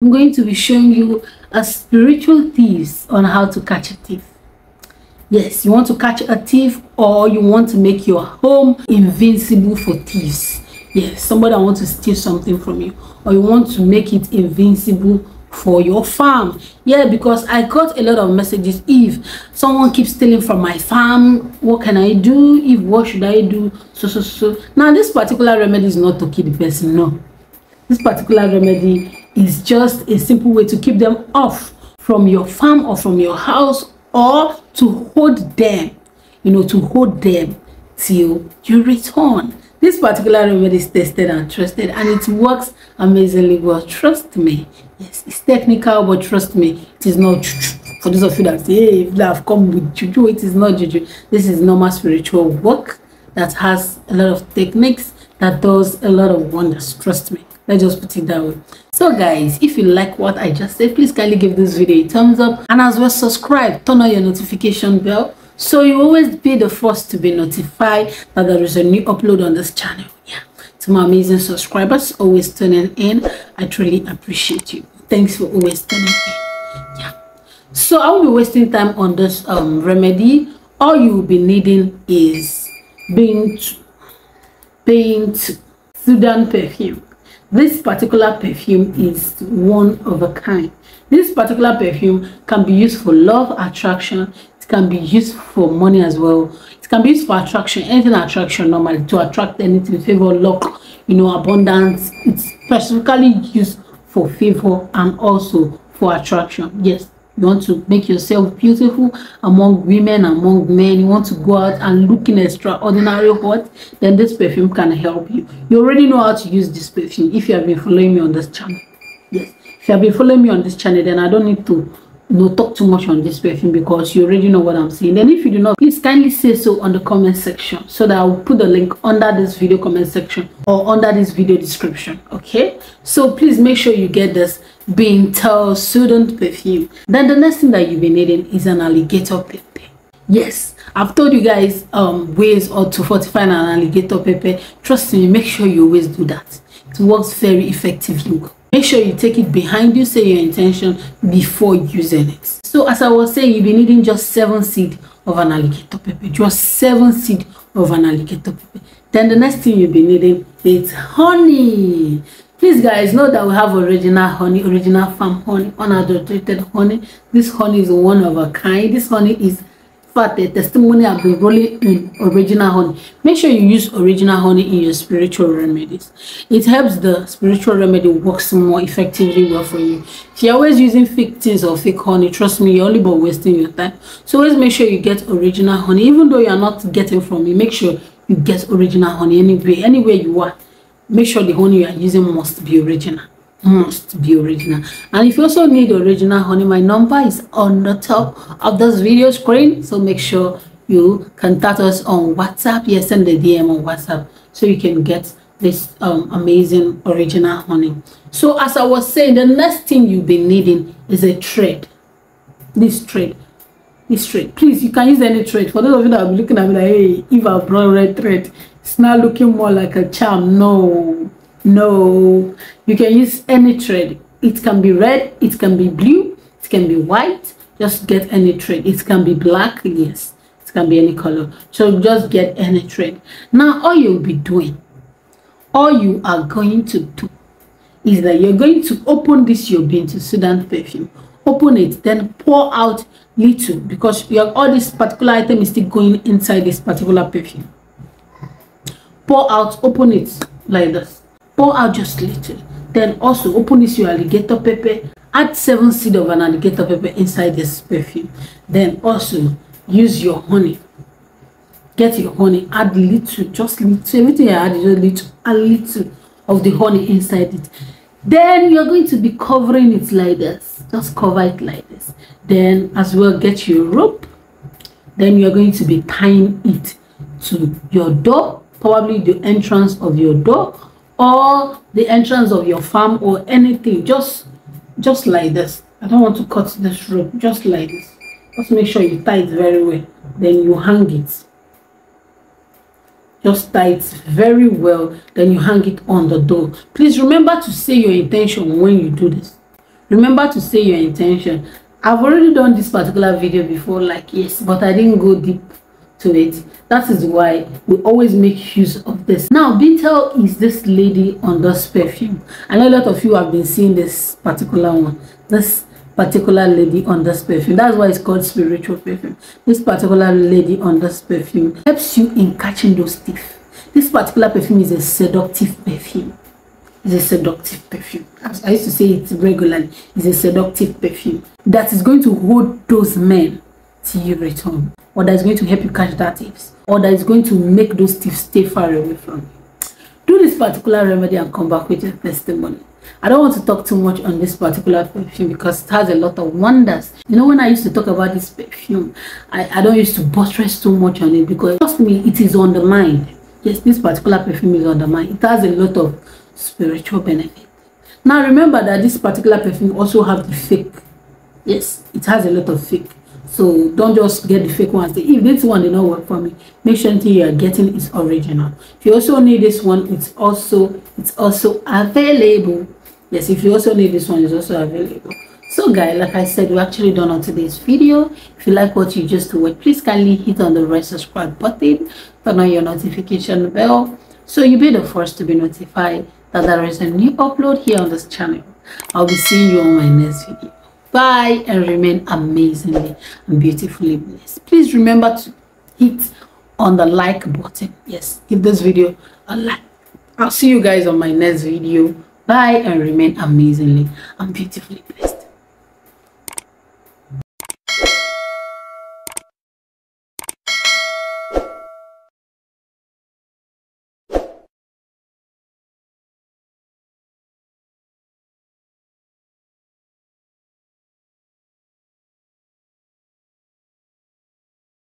I'm going to be showing you a spiritual thieves on how to catch a thief. Yes, you want to catch a thief or you want to make your home invincible for thieves. Yes, somebody wants to steal something from you or you want to make it invincible for your farm. Yeah because i got a lot of messages. If someone keeps stealing from my farm what can i do? If what should i do? So so so. Now this particular remedy is not to kill the person no. This particular remedy is just a simple way to keep them off from your farm or from your house or to hold them you know to hold them till you return this particular remedy is tested and trusted and it works amazingly well. Trust me. Yes, it's technical, but trust me, it is not. For those of you that say, hey, if I've come with juju, it is not juju. This is normal spiritual work that has a lot of techniques that does a lot of wonders. Trust me. Let's just put it that way. So guys, if you like what I just said, please kindly give this video a thumbs up. And as well subscribe, turn on your notification bell. So you always be the first to be notified that there is a new upload on this channel. Yeah. To my amazing subscribers always tuning in. I truly appreciate you. Thanks for always tuning in. Yeah. So i won't be wasting time on this um remedy. All you will be needing is paint paint sudan perfume this particular perfume is one of a kind. This particular perfume can be used for love attraction. Can be used for money as well. It can be used for attraction anything attraction normally to attract anything favor luck you know abundance. It's specifically used for favor and also for attraction. Yes you want to make yourself beautiful among women among men. You want to go out and look in extraordinary hot then this perfume can help you. You already know how to use this perfume. If you have been following me on this channel yes. If you have been following me on this channel then i don't need to no talk too much on this perfume because you already know what i'm saying. And if you do not please kindly say so on the comment section so that i'll put the link under this video comment section or under this video description okay? So please make sure you get this Bintel Student perfume then the next thing that you'll be needing is an alligator pepper. Yes i've told you guys um ways or to fortify an alligator pepper. Trust me make sure you always do that. It works very effectively make sure you take it behind you say your intention before using it. So as i was saying you'll be needing just seven seed of an alligator pepper. Just seven seed of an alligator pepper. Then the next thing you'll be needing is honey please guys know that we have original honey original farm honey unadulterated honey. This honey is one of a kind. This honey is fact the testimony have been rolling in original honey. Make sure you use original honey in your spiritual remedies. It helps the spiritual remedy works more effectively well for you. If you're always using fake things or fake honey trust me you're only but wasting your time. So always make sure you get original honey. Even though you're not getting from me make sure you get original honey anyway anywhere you are make sure the honey you are using must be original must be original. And if you also need original honey my number is on the top of this video screen. So make sure you contact us on whatsapp. Yes send the dm on whatsapp so you can get this um, amazing original honey. So as i was saying the next thing you'll be needing is a thread. This thread this thread please you can use any thread. For those of you that are looking at me like hey if i brought red thread it's not looking more like a charm. No no. You can use any thread. It can be red it can be blue it can be white. Just get any thread. It can be black yes. It can be any color. So just get any thread. Now all you'll be doing all you are going to do is that you're going to open this your to Sudan perfume open it then pour out little because your all this particular item is still going inside this particular perfume. Pour out open it like this. Pour out just little. Then also open this your alligator pepper. Add seven seed of an alligator pepper inside this perfume. Then also use your honey. Get your honey add little just little everything you add just little a little of the honey inside it then you're going to be covering it like this. Just cover it like this. Then as well get your rope. Then you're going to be tying it to your door probably the entrance of your door or the entrance of your farm or anything. Just just like this. I don't want to cut this rope. Just like this. Just make sure you tie it very well. Then you hang it just tie it very well then you hang it on the door. Please remember to say your intention when you do this. Remember to say your intention. I've already done this particular video before like yes but i didn't go deep to it. That is why we always make use of this. Now beetle is this lady on this perfume. I know a lot of you have been seeing this particular one. This particular lady on this perfume. That's why it's called spiritual perfume. This particular lady on this perfume helps you in catching those thieves this particular perfume is a seductive perfume. It's a seductive perfume. I used to say it regularly it's a seductive perfume that is going to hold those men till you return or that is going to help you catch that thieves or that is going to make those thieves stay far away from you. Do this particular remedy and come back with your testimony I don't want to talk too much on this particular perfume because it has a lot of wonders. You know, when I used to talk about this perfume, I, I don't used to buttress too much on it because trust me, it is on the mind. Yes, this particular perfume is on the mind. It has a lot of spiritual benefit. Now remember that this particular perfume also have the fake. Yes, it has a lot of fake. So don't just get the fake ones. If this one did not work for me, make sure you are getting its original. If you also need this one, it's also it's also available. Yes, if you also need this one, is also available. So guys, like I said, we're actually done on today's video. If you like what you just watched, please kindly hit on the red subscribe button, turn on your notification bell, so you'll be the first to be notified that there is a new upload here on this channel. I'll be seeing you on my next video. Bye and remain amazingly and beautifully blessed. Please remember to hit on the like button. Yes, give this video a like. I'll see you guys on my next video. Bye and remain amazingly and beautifully blessed.